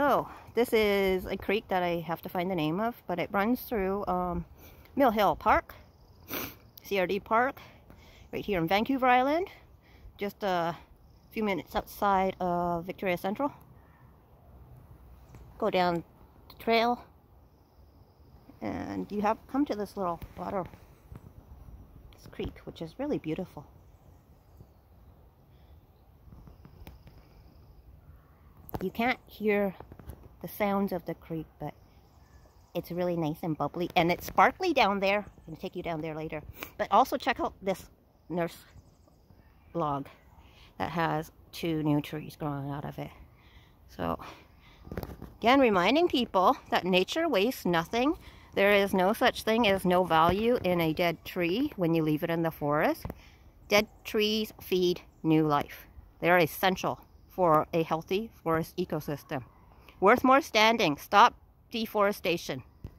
Oh, this is a creek that I have to find the name of, but it runs through um, Mill Hill Park, CRD Park, right here in Vancouver Island, just a few minutes outside of Victoria Central. Go down the trail, and you have come to this little water this creek, which is really beautiful. You can't hear the sounds of the creek, but it's really nice and bubbly. And it's sparkly down there. I'm going to take you down there later. But also check out this nurse log that has two new trees growing out of it. So, again, reminding people that nature wastes nothing. There is no such thing as no value in a dead tree when you leave it in the forest. Dead trees feed new life. They're essential for a healthy forest ecosystem. Worth more standing. Stop deforestation.